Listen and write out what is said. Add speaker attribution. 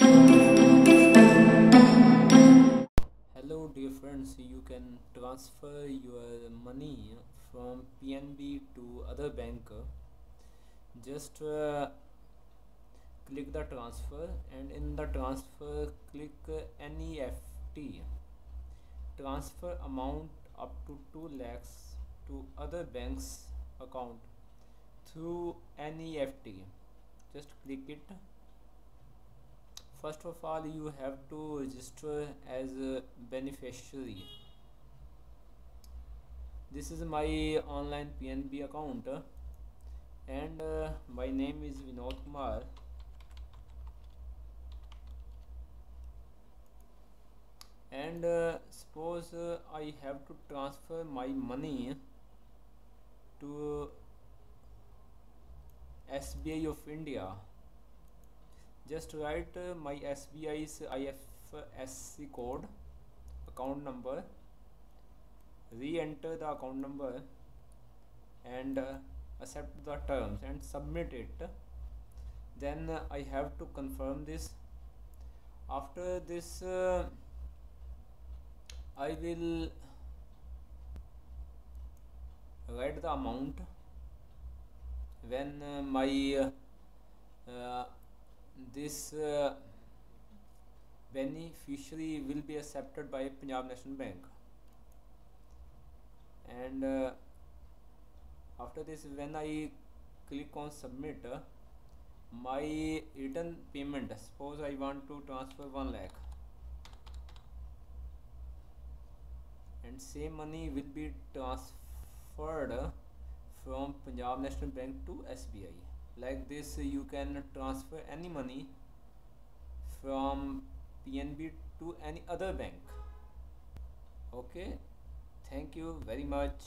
Speaker 1: hello dear friends. You can transfer your money from pnb to other bank just uh, click the transfer and in the transfer click neft transfer amount up to 2 lakhs to other banks account through neft just click it first of all you have to register as a beneficiary. This is my online pnb account and uh, my name is vinod kumar. And uh, suppose uh, i have to transfer my money to sbi of india just write uh, my SBI's IFSC code account number re-enter the account number and uh, accept the terms and submit it. Then uh, I have to confirm this. After this uh, I will write the amount. When uh, my uh, this uh, beneficiary will be accepted by Punjab National Bank. And uh, after this when I click on submit uh, my return payment suppose I want to transfer 1 lakh and same money will be transferred from Punjab National Bank to SBI like this you can transfer any money from PNB to any other bank. Okay? Thank you very much